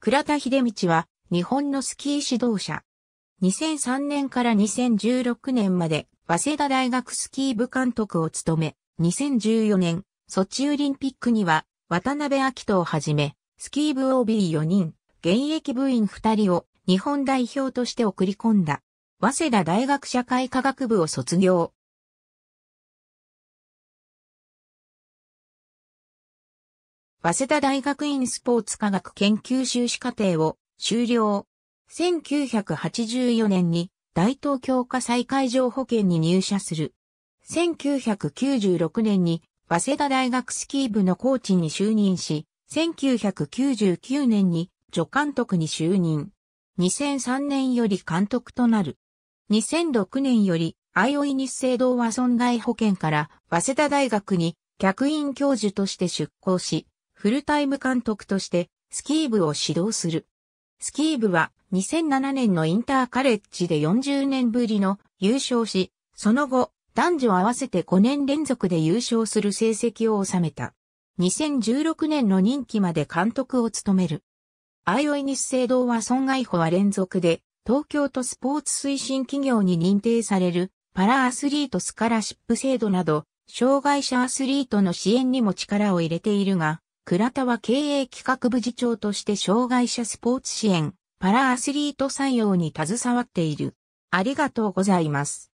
倉田秀道は日本のスキー指導者。2003年から2016年まで早稲田大学スキー部監督を務め、2014年ソチオリンピックには渡辺明人をはじめ、スキー部 OB4 人、現役部員2人を日本代表として送り込んだ。早稲田大学社会科学部を卒業。早稲田大学院スポーツ科学研究修士課程を修了。1984年に大東京火災海上保険に入社する。1996年に早稲田大学スキー部のコーチに就任し、1999年に助監督に就任。2003年より監督となる。2006年より、アイオイ日生同和損害保険から早稲田大学に客員教授として出向し、フルタイム監督としてスキー部を指導する。スキー部は2007年のインターカレッジで40年ぶりの優勝し、その後、男女合わせて5年連続で優勝する成績を収めた。2016年の任期まで監督を務める。アイオイ日生同和損害法は連続で東京都スポーツ推進企業に認定されるパラアスリートスカラシップ制度など、障害者アスリートの支援にも力を入れているが、倉田は経営企画部次長として障害者スポーツ支援、パラアスリート採用に携わっている。ありがとうございます。